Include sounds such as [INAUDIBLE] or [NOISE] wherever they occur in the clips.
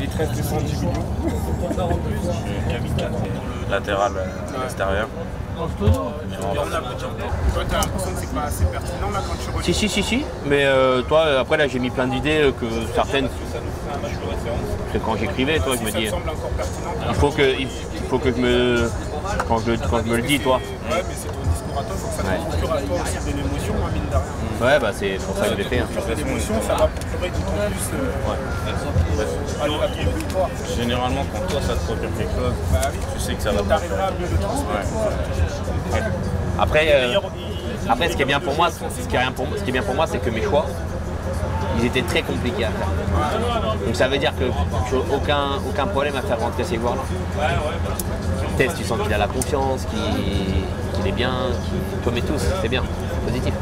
Détresse descendue. latéral euh, extérieur. Toi, t'as l'impression que c'est pas assez pertinent là quand tu relis Si, si, si, si. Mais euh, toi, après, là, j'ai mis plein d'idées euh, que certaines. C'est quand j'écrivais, toi, je me Ça dis. te semble encore pertinent Il faut que, il faut que je me. Quand je, quand je me le dis, toi. Ouais, mais c'est ton discours à toi, faut que ça te Ouais. à toi aussi de l'émotion, hein, mine de rien. Ouais, bah, c'est pour ça que je l'ai fait. hein. L'émotion, ça va plus euh, victoire. Généralement, quand toi ça te procure quelque chose, Bah oui, tu sais que ça va pas. t'arriveras à mieux le transmettre. Après, euh, après, ce qui est bien pour moi, ce qui est bien pour, ce qui est bien pour moi, c'est que mes choix, ils étaient très compliqués à faire. Donc ça veut dire que j'ai aucun, aucun problème à faire rentrer ces joueurs-là. Test, tu sens qu'il a la confiance, qu'il est bien, qu'il et tous, c'est bien, c'est positif.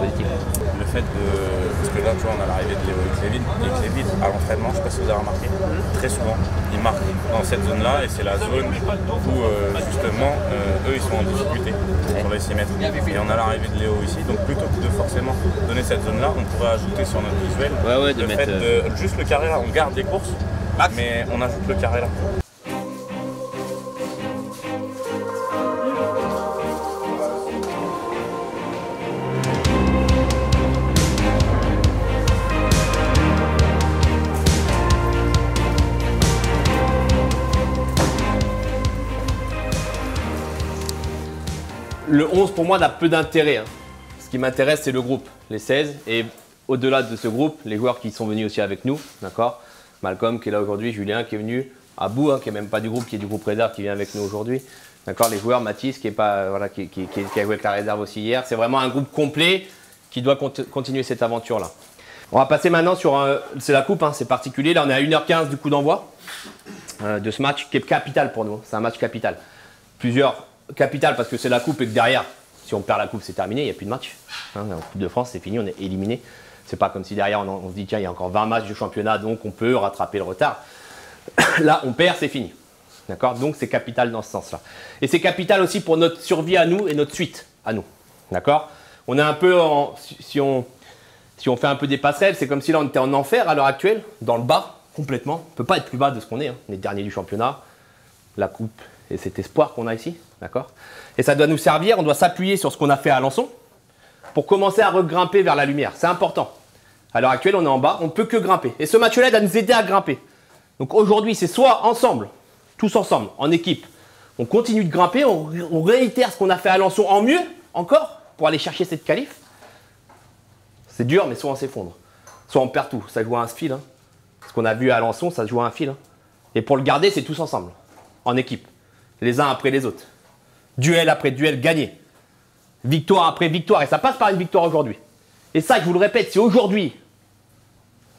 Positif. Le fait de. Parce que là, tu vois, on a l'arrivée de Léo. Et Clévin, à l'entraînement, je sais pas si vous avez remarqué, très souvent, il marque dans cette zone-là et c'est la zone où, euh, justement, euh, eux, ils sont en difficulté. On va s'y mettre. Et on a l'arrivée de Léo ici. Donc, plutôt que de forcément donner cette zone-là, on pourrait ajouter sur notre visuel Ouais, ouais, de le mettre, fait de. Juste le carré là, on garde des courses, mais on ajoute le carré là. Le 11 pour moi n'a peu d'intérêt. hein. Ce qui m'intéresse, c'est le groupe, les 16. Et au-delà de ce groupe, les joueurs qui sont venus aussi avec nous, d'accord Malcolm qui est là aujourd'hui, Julien qui est venu, Abou hein, qui est même pas du groupe, qui est du groupe réserve, qui vient avec nous aujourd'hui. D'accord Les joueurs, Mathis qui, est pas, voilà, qui, qui- a joué avec la réserve aussi hier. C'est vraiment un groupe complet qui doit cont- continuer cette aventure-là. On va passer maintenant sur. un- c'est la coupe, hein, c'est particulier. Là, on est à 1h15 du coup d'envoi euh, de ce match qui est capital pour nous. C'est un match capital. Plusieurs capital parce que c'est la coupe et que derrière, si on perd la coupe, c'est terminé, il n'y a plus de match. Hein, en Coupe de France, c'est fini, on est éliminé. C'est pas comme si derrière on, se dit tiens, il y a encore 20 matchs de championnat, donc on peut rattraper le retard. Là, on perd, c'est fini. D'accord? Donc c'est capital dans ce sens-là. Et c'est capital aussi pour notre survie à nous et notre suite à nous. D'accord? On est un peu en. Si, si on, si on fait un peu des passerelles, c'est comme si là on était en enfer à l'heure actuelle, dans le bas, complètement. On ne peut pas être plus bas de ce qu'on est. hein. On est dernier du championnat, la coupe et cet espoir qu'on a ici. D'accord? Et ça doit nous servir, on doit s'appuyer sur ce qu'on a fait à Alençon pour commencer à regrimper vers la lumière. C'est important. À l'heure actuelle, on est en bas, on ne peut que grimper. Et ce match-là doit nous aider à grimper. Donc aujourd'hui, c'est soit ensemble, tous ensemble, en équipe, on continue de grimper, on, réitère ce qu'on a fait à Alençon en mieux, encore, pour aller chercher cette qualif. C'est dur, mais soit on s'effondre, soit on perd tout. Ça joue à un fil. hein. Ce qu'on a vu à Alençon, ça joue à un fil. hein. Et pour le garder, c'est tous ensemble, en équipe, les uns après les autres. Duel après duel gagné. Victoire après victoire. Et ça passe par une victoire aujourd'hui. Et ça, je vous le répète, c'est aujourd'hui.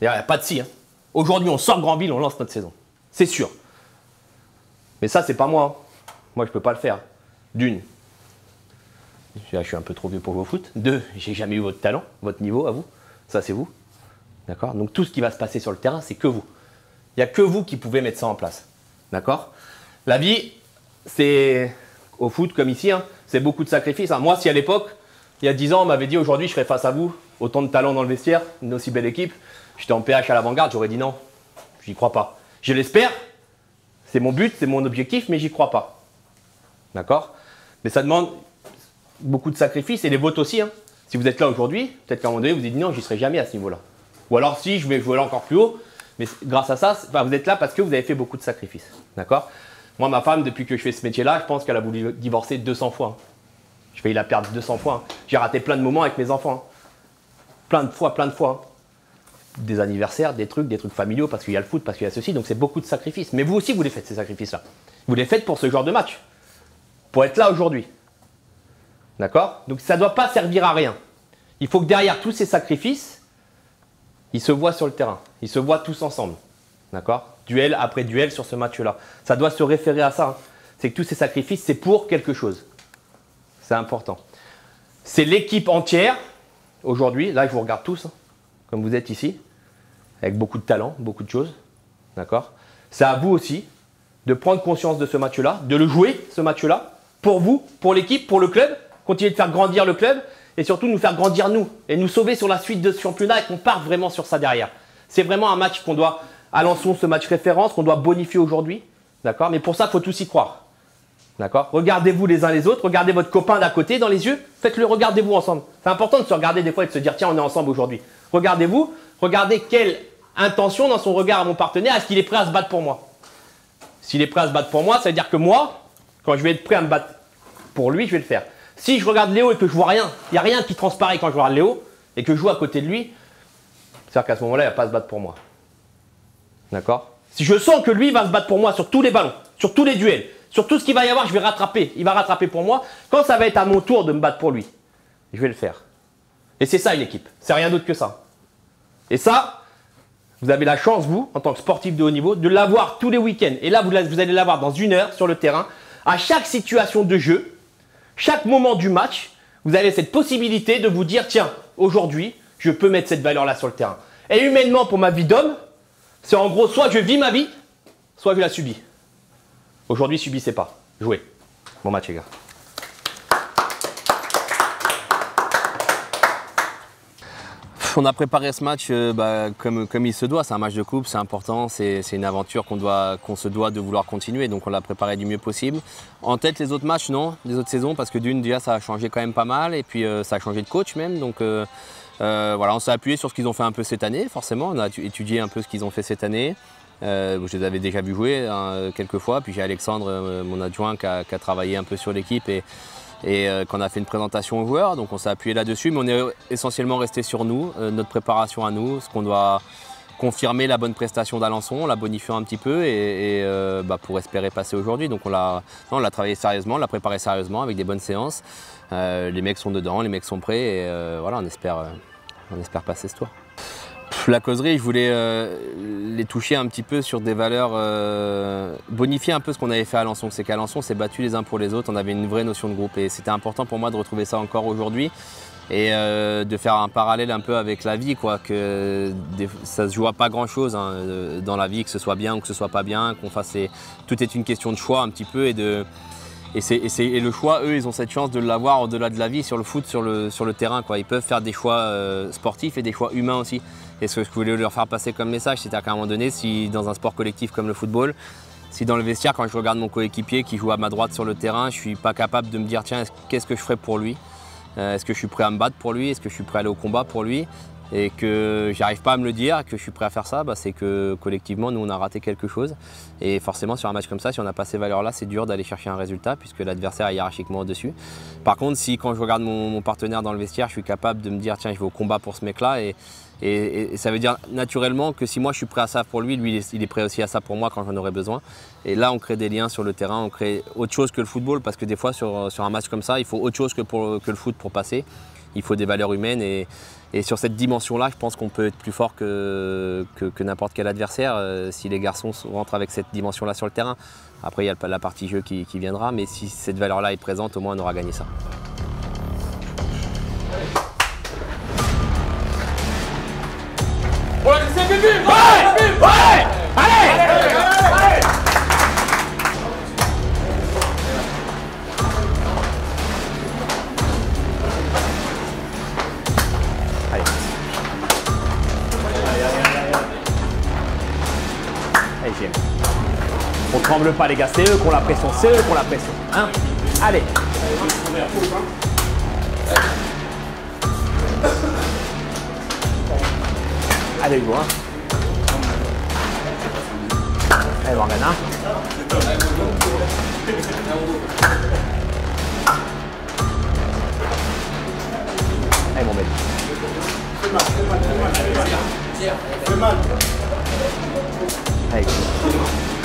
Il n'y a pas de si. hein. Aujourd'hui, on sort Grandville, on lance notre saison. C'est sûr. Mais ça, c'est pas moi. hein. Moi, je peux pas le faire. D'une, je suis un peu trop vieux pour jouer au foot. Deux, j'ai jamais eu votre talent, votre niveau à vous. Ça, c'est vous. D'accord? Donc tout ce qui va se passer sur le terrain, c'est que vous. Il n'y a que vous qui pouvez mettre ça en place. D'accord? La vie, c'est au foot comme ici, hein, c'est beaucoup de sacrifices. hein. Moi, si à l'époque, il y a 10 ans, on m'avait dit aujourd'hui je serai face à vous, autant de talent dans le vestiaire, une aussi belle équipe, j'étais en PH à l'avant-garde, j'aurais dit non, j'y crois pas. Je l'espère, c'est mon but, c'est mon objectif, mais j'y crois pas. D'accord? Mais ça demande beaucoup de sacrifices et les vôtres aussi. hein. Si vous êtes là aujourd'hui, peut-être qu'à un moment donné, vous dites non, j'y serai jamais à ce niveau-là. Ou alors si, je vais jouer là encore plus haut, mais grâce à ça, vous êtes là parce que vous avez fait beaucoup de sacrifices. D'accord? Moi, ma femme, depuis que je fais ce métier-là, je pense qu'elle a voulu divorcer 200 fois. Je failli la perdre 200 fois. J'ai raté plein de moments avec mes enfants. Plein de fois, plein de fois. Des anniversaires, des trucs, des trucs familiaux, parce qu'il y a le foot, parce qu'il y a ceci. Donc c'est beaucoup de sacrifices. Mais vous aussi, vous les faites, ces sacrifices-là. Vous les faites pour ce genre de match. Pour être là aujourd'hui. D'accord? Donc ça ne doit pas servir à rien. Il faut que derrière tous ces sacrifices, ils se voient sur le terrain. Ils se voient tous ensemble. D'accord? Duel après duel sur ce match-là. Ça doit se référer à ça. hein. C'est que tous ces sacrifices, c'est pour quelque chose. C'est important. C'est l'équipe entière, aujourd'hui, là je vous regarde tous, hein, comme vous êtes ici, avec beaucoup de talent, beaucoup de choses. D'accord C'est à vous aussi de prendre conscience de ce match-là, de le jouer, ce match-là, pour vous, pour l'équipe, pour le club, continuer de faire grandir le club et surtout nous faire grandir nous et nous sauver sur la suite de ce championnat et qu'on parte vraiment sur ça derrière. C'est vraiment un match qu'on doit, Alençon, ce match référence, qu'on doit bonifier aujourd'hui. D'accord Mais pour ça, il faut tous y croire. D'accord Regardez-vous les uns les autres, regardez votre copain d'à côté dans les yeux, faites-le, regardez-vous ensemble. C'est important de se regarder des fois et de se dire, tiens, on est ensemble aujourd'hui. Regardez-vous, regardez quelle intention dans son regard à mon partenaire, est-ce qu'il est prêt à se battre pour moi? S'il est prêt à se battre pour moi, ça veut dire que moi, quand je vais être prêt à me battre pour lui, je vais le faire. Si je regarde Léo et que je vois rien, il n'y a rien qui transparaît quand je regarde Léo et que je joue à côté de lui, c'est-à-dire qu'à ce moment-là, il va pas se battre pour moi. D'accord Si je sens que lui va se battre pour moi sur tous les ballons, sur tous les duels, sur tout ce qu'il va y avoir, je vais rattraper. Il va rattraper pour moi. Quand ça va être à mon tour de me battre pour lui, je vais le faire. Et c'est ça une équipe. C'est rien d'autre que ça. Et ça, vous avez la chance, vous, en tant que sportif de haut niveau, de l'avoir tous les week-ends. Et là, vous, vous allez l'avoir dans une heure sur le terrain. À chaque situation de jeu, chaque moment du match, vous avez cette possibilité de vous dire, tiens, aujourd'hui, je peux mettre cette valeur-là sur le terrain. Et humainement, pour ma vie d'homme, c'est en gros, soit je vis ma vie, soit je la subis. Aujourd'hui, subissez pas. Jouez. Bon match, les gars. On a préparé ce match euh, bah, comme, il se doit. C'est un match de coupe, c'est important, c'est une aventure qu'on qu'on se doit de vouloir continuer. Donc on l'a préparé du mieux possible. En tête, les autres matchs, non, les autres saisons, parce que d'une, déjà, ça a changé quand même pas mal. Et puis euh, ça a changé de coach même. Donc euh, voilà, on s'est appuyé sur ce qu'ils ont fait un peu cette année, forcément. On a étudié un peu ce qu'ils ont fait cette année. Euh, je les avais déjà vus jouer hein, quelques fois. Puis j'ai Alexandre, euh, mon adjoint, qui a, travaillé un peu sur l'équipe et, et euh, qu'on a fait une présentation aux joueurs. Donc on s'est appuyé là-dessus, mais on est essentiellement resté sur nous, notre préparation à nous, ce qu'on doit confirmer la bonne prestation d'Alençon, la bonifiant un petit peu et, bah, pour espérer passer aujourd'hui. Donc on l'a travaillé sérieusement, on l'a préparé sérieusement avec des bonnes séances. les mecs sont dedans, les mecs sont prêts et voilà, on espère, on espère passer ce tour la causerie, je voulais euh, les toucher un petit peu sur des valeurs, euh, bonifier un peu ce qu'on avait fait à Alençon. C'est qu'à Alençon, on s'est battu les uns pour les autres, on avait une vraie notion de groupe et c'était important pour moi de retrouver ça encore aujourd'hui et euh, de faire un parallèle un peu avec la vie, quoi, que ça se joue à pas grand chose hein, dans la vie, que ce soit bien ou que ce soit pas bien, qu'on fasse. Tout est une question de choix un petit peu et le choix, eux, ils ont cette chance de l'avoir au-delà de la vie sur le foot, sur le, terrain. Quoi. Ils peuvent faire des choix sportifs et des choix humains aussi. Et ce que je voulais leur faire passer comme message, c'était qu'à un moment donné, si dans un sport collectif comme le football, si dans le vestiaire, quand je regarde mon coéquipier qui joue à ma droite sur le terrain, je ne suis pas capable de me dire tiens, qu'est-ce que je ferais pour lui? euh, Est-ce que je suis prêt à me battre pour lui? Est-ce que je suis prêt à aller au combat pour lui? Et que j'arrive pas à me le dire, que je suis prêt à faire ça, bah, c'est que collectivement, nous, on a raté quelque chose. Et forcément, sur un match comme ça, si on n'a pas ces valeurs-là, c'est dur d'aller chercher un résultat puisque l'adversaire est hiérarchiquement au-dessus. Par contre, si quand je regarde mon, partenaire dans le vestiaire, je suis capable de me dire, tiens, je vais au combat pour ce mec-là, et, ça veut dire naturellement que si moi je suis prêt à ça pour lui, lui il est prêt aussi à ça pour moi quand j'en aurai besoin. Et là on crée des liens sur le terrain, on crée autre chose que le football parce que des fois sur, sur un match comme ça, il faut autre chose que, que le foot pour passer. Il faut des valeurs humaines et, et sur cette dimension-là, je pense qu'on peut être plus fort que, n'importe quel adversaire euh, si les garçons rentrent avec cette dimension-là sur le terrain. Après, il y a la partie jeu qui viendra, mais si cette valeur-là est présente, au moins on aura gagné ça. Tremble pas les gars, c'est eux qui ont la pression, c'est eux qui ont la pression. Hein Allez Allez Hugo, hein. Allez Morgane, hein. Allez mon bébé. Allez.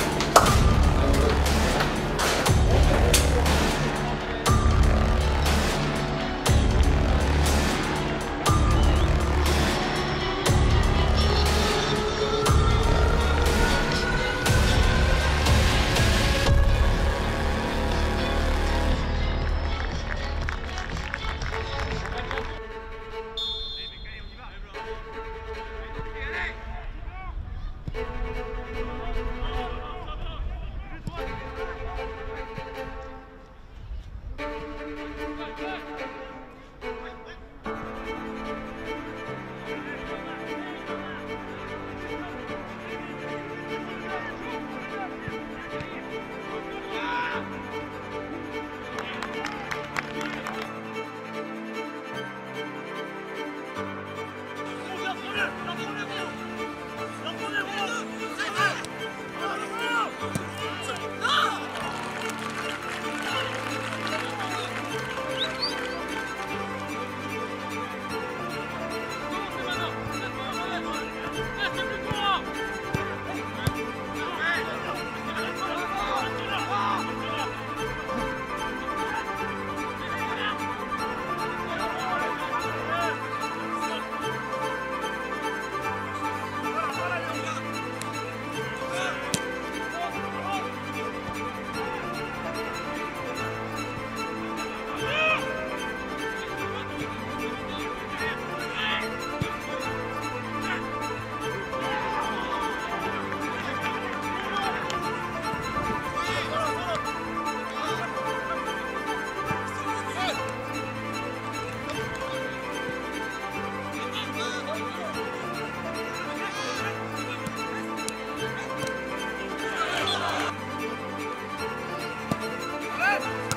Yeah.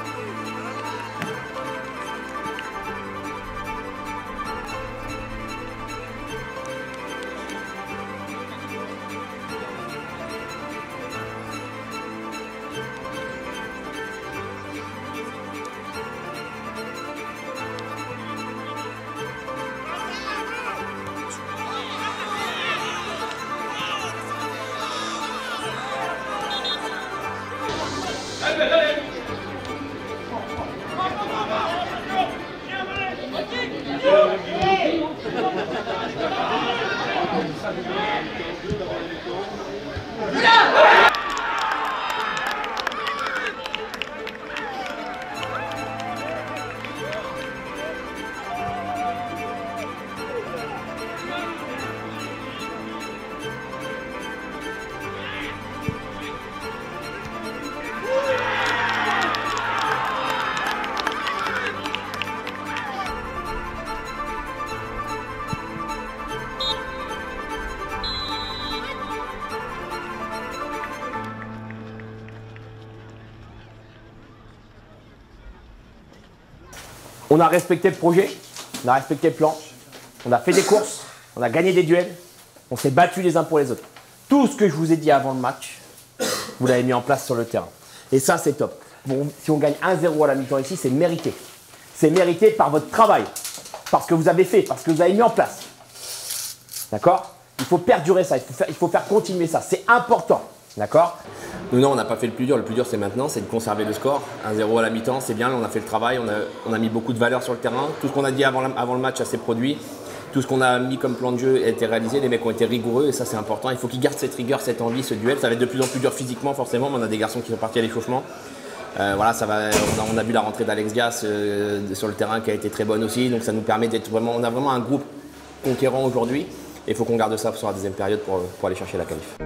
On a respecté le projet, on a respecté le plan, on a fait des courses, on a gagné des duels, on s'est battu les uns pour les autres. Tout ce que je vous ai dit avant le match, vous l'avez mis en place sur le terrain. Et ça, c'est top. Si on gagne 1-0 à la mi-temps ici, c'est mérité. C'est mérité par votre travail, parce que vous avez fait, parce que vous avez mis en place. D'accord? Il faut perdurer ça, il faut il faut faire continuer ça. C'est important. D'accord Nous, non, on n'a pas fait le plus dur. Le plus dur, c'est maintenant, c'est de conserver le score. 1-0 à la mi-temps, c'est bien. On a fait le travail, on a, mis beaucoup de valeur sur le terrain. Tout ce qu'on a dit avant, le match, ça s'est produit. Tout ce qu'on a mis comme plan de jeu a été réalisé. Les mecs ont été rigoureux et ça, c'est important. Il faut qu'ils gardent cette rigueur, cette envie, ce duel. Ça va être de plus en plus dur physiquement, forcément. mais on a des garçons qui sont partis à l'échauffement. Euh, voilà, ça va, on, a, on a vu la rentrée d'Alex Gas euh, sur le terrain qui a été très bonne aussi. Donc ça nous permet d'être vraiment. On a vraiment un groupe conquérant aujourd'hui. Et il faut qu'on garde ça sur la deuxième période pour, pour aller chercher la qualif.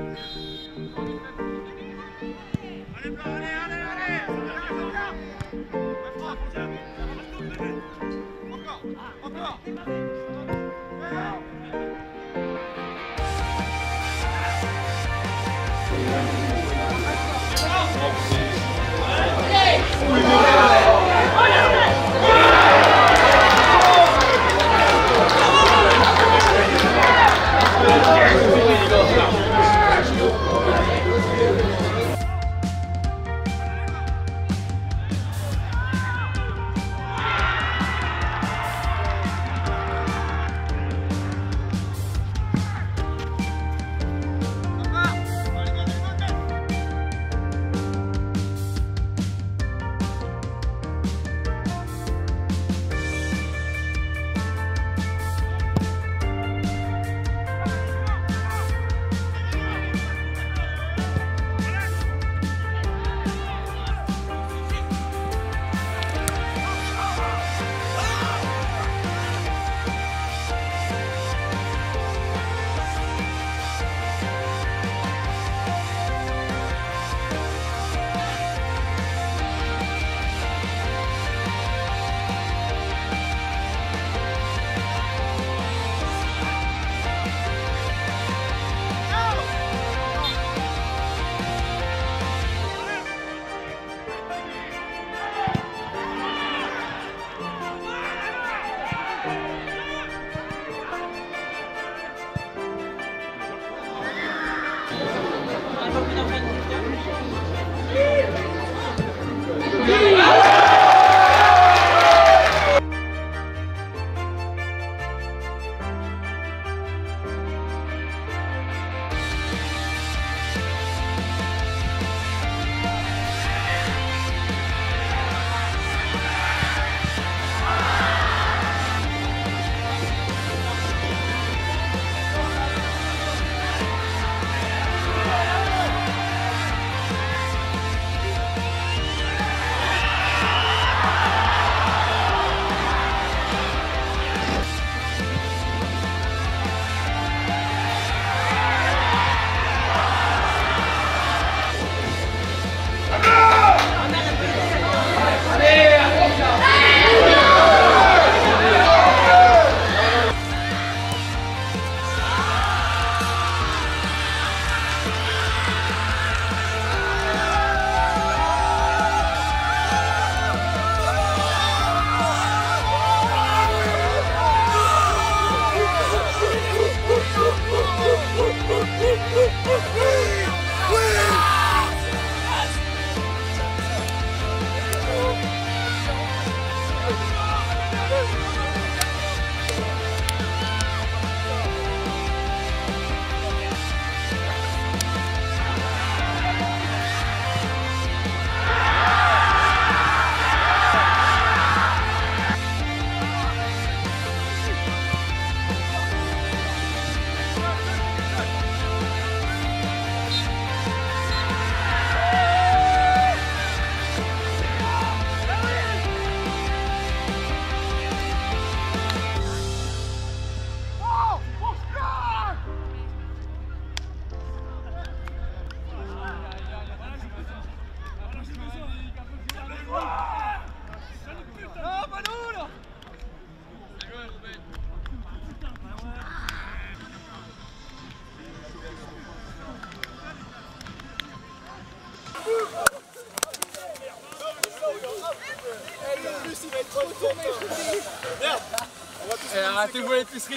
Bon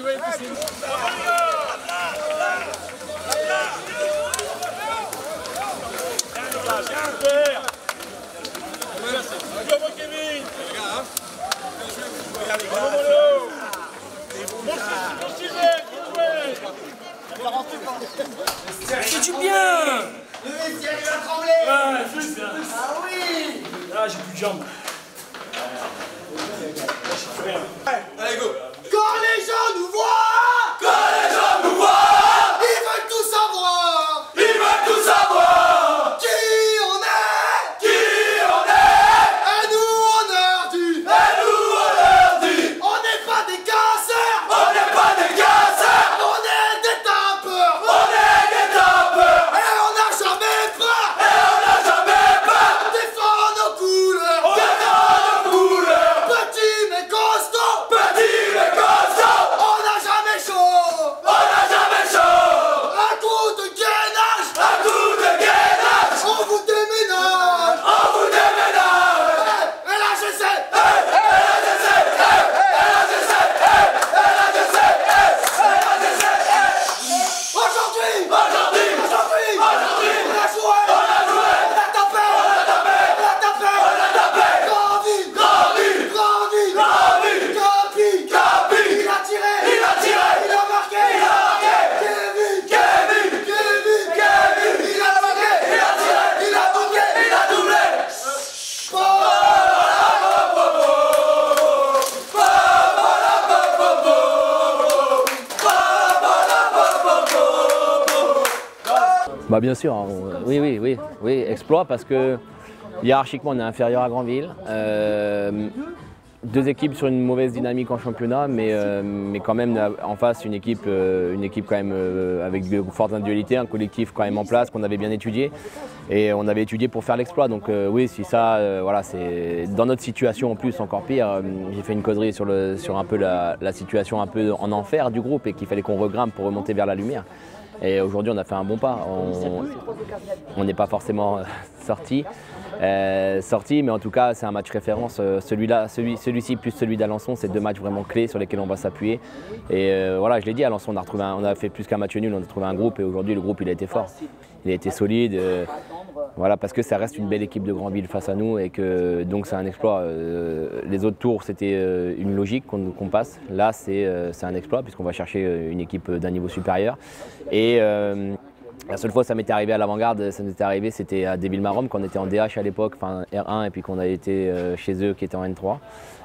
joué C'est du bien Le vestiaire il va trembler Ouais. Ah oui Ah, j'ai plus de jambes go Quand les gens nous voient Quand les gens nous voient Ils veulent tout savoir Ils veulent tout savoir Qui on est Qui on est Et nous on leur dit Et nous on leur dit On n'est pas des casseurs On n'est pas des casseurs On est des tapeurs On est des tapeurs Et on n'a jamais peur Et on n'a jamais peur On défend nos couleurs On défend nos couleurs Petit mais costaud Petit mais costaud On n'a jamais chaud On n'a jamais chaud Un coup de gainage Un coup de gainage On vous déménage On vous déménage Et là je sais Et là je sais Et là je sais Et là je sais Et là je sais Aujourd'hui Aujourd'hui Aujourd'hui Aujourd'hui On a joué On a joué On a tapé On a tapé On a tapé On a tapé Grandi Grandi Grandi Grandi Capi Capi Il a tiré Il a tiré Il a marqué Il a marqué Kevin Kevin Kevin Kevin Il a marqué Il a tiré Il a marqué Il a doublé Bah bien sûr, on- oui, oui, oui, oui, exploit parce que hiérarchiquement on est inférieur à Granville. Euh, deux équipes sur une mauvaise dynamique en championnat, mais, euh, mais quand même en face une équipe, euh, une équipe quand même euh, avec de fortes individualités, un collectif quand même en place qu'on avait bien étudié et on avait étudié pour faire l'exploit. Donc euh, oui, si ça, euh, voilà, c'est dans notre situation en plus encore pire. euh, J'ai fait une causerie sur, le, sur un peu la, la situation un peu en enfer du groupe et qu'il fallait qu'on regrimpe pour remonter vers la lumière. Et aujourd'hui, on a fait un bon pas. On- n'est pas forcément euh, [LAUGHS] sorti, euh, sorti, mais en tout cas, c'est un match référence. Euh, Celui-là, celui, celui-ci plus celui d'Alençon, c'est deux matchs vraiment clés sur lesquels on va s'appuyer. Et voilà, je l'ai dit, Alençon, on a retrouvé, un- on a fait plus qu'un match nul, on a trouvé un groupe, et aujourd'hui, le groupe, il a été fort. Il a été solide. voilà, parce que ça reste une belle équipe de Grandville face à nous et que donc c'est un exploit. Les autres tours, c'était une logique qu'on passe. Là, c'est c'est un exploit puisqu'on va chercher une équipe d'un niveau supérieur. Et euh, la seule fois que ça m'était arrivé à l'avant-garde, ça nous était arrivé, c'était à Deville Marom quand on était en DH à l'époque, enfin R1, et puis qu'on a été euh, chez eux qui était en N3.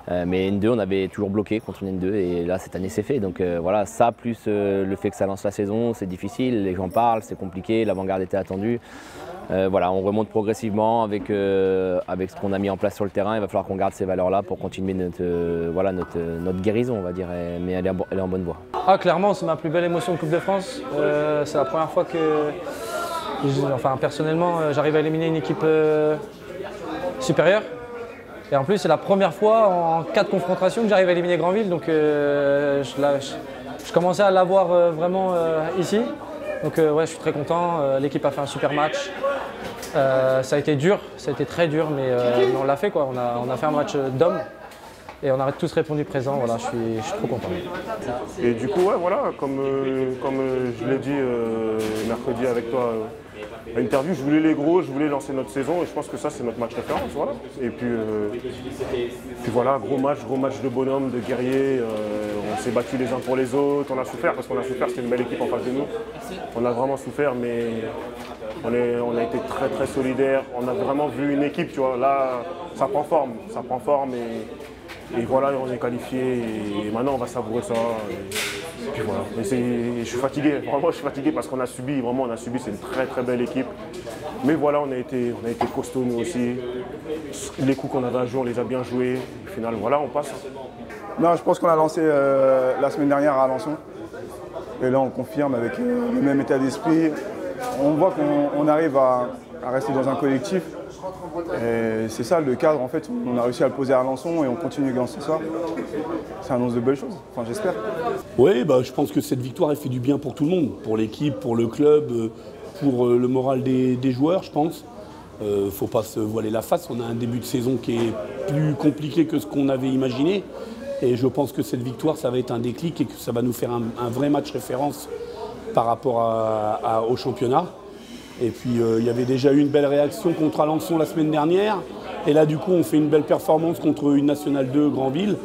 Euh, mais N2, on avait toujours bloqué contre une N2 et là cette année c'est fait. Donc voilà, ça plus le fait que ça lance la saison, c'est difficile, les gens parlent, c'est compliqué, l'avant-garde était attendue. Euh, voilà, on remonte progressivement avec, euh, avec ce qu'on a mis en place sur le terrain. Il va falloir qu'on garde ces valeurs-là pour continuer notre, euh, voilà, notre, guérison, on va dire. Mais elle est, en bonne voie. Ah, clairement, c'est ma plus belle émotion de Coupe de France. C'est la première fois que, enfin, personnellement, j'arrive à éliminer une équipe supérieure. Et en plus, c'est la première fois en quatre confrontations que j'arrive à éliminer Granville. Donc, je, commençais à l'avoir vraiment ici. Donc, ouais, je suis très content. L'équipe a fait un super match. Euh, ça a été dur, ça a été très dur, mais, euh, on l'a fait. Quoi. On, a, fait un match euh, d'hommes. Et on a tous répondu présent. Voilà, je suis, trop content. Et du coup, ouais, voilà, comme, je l'ai dit mercredi avec toi à l'interview, je voulais les gros, je voulais lancer notre saison et je pense que ça, c'est notre match référence. Voilà. Et puis, euh, puis voilà, gros match, gros match de bonhomme, de guerrier. euh, on s'est battus les uns pour les autres, on a souffert parce qu'on a souffert, c'était une belle équipe en face de nous. On a vraiment souffert, mais on, est- on a été très très solidaires. On a vraiment vu une équipe, tu vois. Là, ça prend forme, ça prend forme et, et voilà, on est qualifié et maintenant on va savourer ça. Et, puis voilà. C'est- je suis fatigué, vraiment je suis fatigué parce qu'on a subi, vraiment on a subi, c'est une très très belle équipe. Mais voilà, on a été, on a été costauds nous aussi. Les coups qu'on avait à jouer, on les a bien joués. Au final, voilà, on passe. Non, je pense qu'on a lancé euh, la semaine dernière à Alençon. Et là, on confirme avec euh, le même état d'esprit. On voit qu'on on arrive à rester dans un collectif. C'est ça le cadre, en fait. On a réussi à le poser à Alençon et on continue dans ce soir. Ça annonce de belles choses, enfin j'espère. Oui, bah, je pense que cette victoire, elle fait du bien pour tout le monde, pour l'équipe, pour le club, euh, pour euh, le moral des, joueurs, je pense. Euh, faut pas se voiler la face. On a un début de saison qui est plus compliqué que ce qu'on avait imaginé. Et je pense que cette victoire, ça va être un déclic et que ça va nous faire un, vrai match référence par rapport au championnat. Et puis euh, il y avait déjà eu une belle réaction contre Alençon la semaine dernière. Et là du coup on fait une belle performance contre une Nationale 2 Grandville.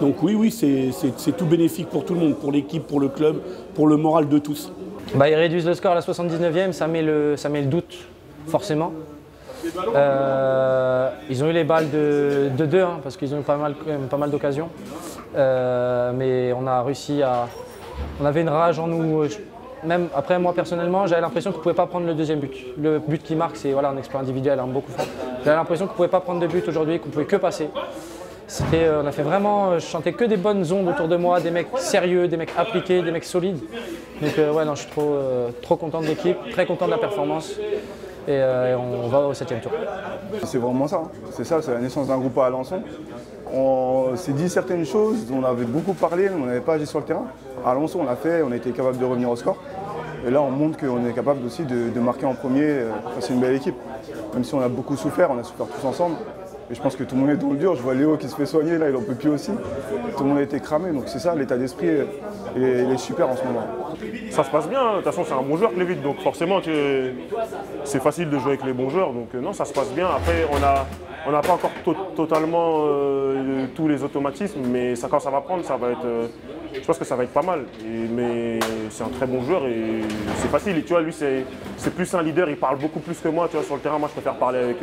Donc oui, oui, c'est- tout bénéfique pour tout le monde, pour l'équipe, pour le club, pour le moral de tous. Bah, ils réduisent le score à la 79e, ça met le, ça met le doute, forcément. Euh, ils ont eu les balles de 2-2, hein, parce qu'ils ont eu pas mal, pas mal d'occasions. Euh, mais on a réussi à. On avait une rage en nous. Même après, moi personnellement, j'avais l'impression qu'on ne pouvait pas prendre le deuxième but. Le but qui marque, c'est voilà, un exploit individuel, hein, beaucoup fort. J'avais l'impression qu'on ne pouvait pas prendre de but aujourd'hui, qu'on ne pouvait que passer. C'était, euh, on a fait vraiment, euh, je sentais que des bonnes ondes autour de moi, des mecs sérieux, des mecs appliqués, des mecs solides. Donc euh, ouais, non, je suis trop, trop content de l'équipe, très content de la performance. Et, et on va au septième tour. C'est vraiment ça. hein. C'est ça, c'est la naissance d'un groupe à Alençon. On s'est dit certaines choses on avait beaucoup parlé, mais on n'avait pas agi sur le terrain. À Alençon, on l'a fait, on a été capable de revenir au score. Et là, on montre qu'on est capable aussi de, de marquer en premier euh, à une belle équipe. Même si on a beaucoup souffert, on a souffert tous ensemble. Et je pense que tout le monde est dans le dur. Je vois Léo qui se fait soigner, là, il en peut plus aussi. Tout le monde a été cramé. Donc c'est ça, l'état d'esprit, il est, super en ce moment. Ça se passe bien, de toute façon c'est un bon joueur Clévit, donc forcément c'est facile de jouer avec les bons joueurs, donc euh, non ça se passe bien. Après on a on n'a pas encore to- totalement euh, tous les automatismes, mais quand ça va prendre, ça va être, euh, je pense que ça va être pas mal. Mais c'est un très bon joueur et c'est facile. Et tu vois lui c'est plus un leader, il parle beaucoup plus que moi. Tu vois sur le terrain, moi je préfère parler avec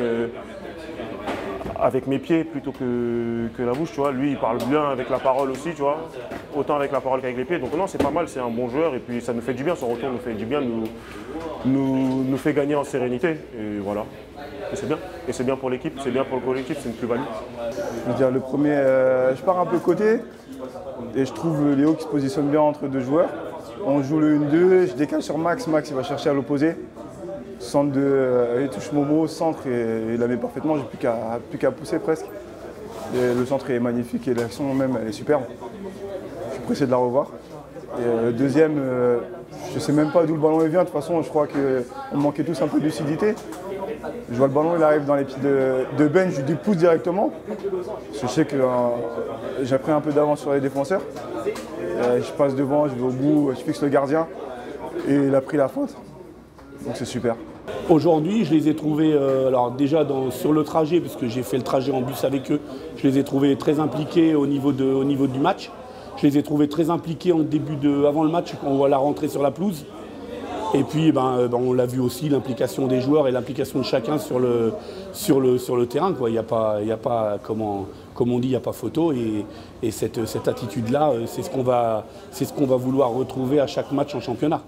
avec mes pieds plutôt que, que la bouche, tu vois. Lui, il parle bien avec la parole aussi, tu vois. Autant avec la parole qu'avec les pieds. Donc non, c'est pas mal, c'est un bon joueur et puis ça nous fait du bien, son retour nous fait du bien, nous, nous, nous fait gagner en sérénité. Et voilà. Et c'est bien. Et c'est bien pour l'équipe, c'est bien pour le collectif, c'est une plus-value. Je veux dire, le premier, euh, je pars un peu côté et je trouve Léo qui se positionne bien entre deux joueurs. On joue le 1-2, je décale sur Max, Max il va chercher à l'opposé. Centre de. euh, il touche Momo, centre et il la met parfaitement, j'ai plus qu'à plus qu'à pousser presque. Le centre est magnifique et l'action même elle est superbe. Je suis pressé de la revoir. Euh, deuxième, euh, je sais même pas d'où le ballon vient, de toute façon je crois qu'on manquait tous un peu de lucidité. Je vois le ballon, il arrive dans les pieds de, de Ben, je lui dépousse directement. Je sais que j'ai pris un peu d'avance sur les défenseurs. Je passe devant, je vais au bout, je fixe le gardien. Et il a pris la faute. Donc c'est super. Aujourd'hui, je les ai trouvés, euh, alors déjà sur le trajet, parce que j'ai fait le trajet en bus avec eux, je les ai trouvés très impliqués au niveau, du match. Je les ai trouvés très impliqués en début de, avant le match, quand on voit la rentrée sur la pelouse. Et puis, ben, euh, ben, on l'a vu aussi, l'implication des joueurs et l'implication de chacun sur le, terrain. Il n'y a pas, a pas comment, comme on dit, il n'y a pas photo. Et, et cette, attitude-là, euh, c'est ce qu'on va vouloir retrouver à chaque match en championnat.